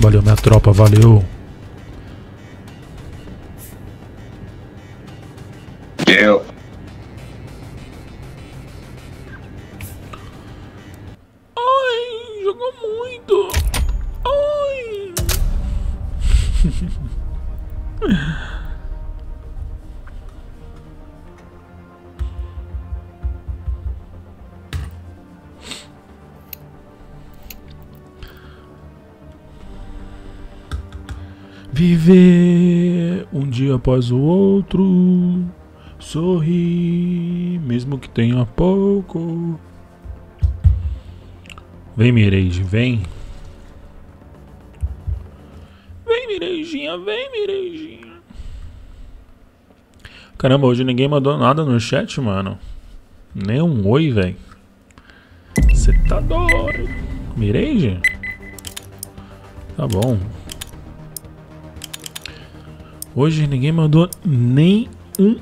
Valeu, minha tropa, valeu. Eu. Ai, jogou muito. Ai. Viver um dia após o outro, sorrir, mesmo que tenha pouco. Vem, Mireide, vem. Vem, Mireidinha, vem, Mireidinha. Caramba, hoje ninguém mandou nada no chat, mano. Nem um oi, velho. Você tá doido. Mireide? Tá bom. Hoje ninguém mandou nem um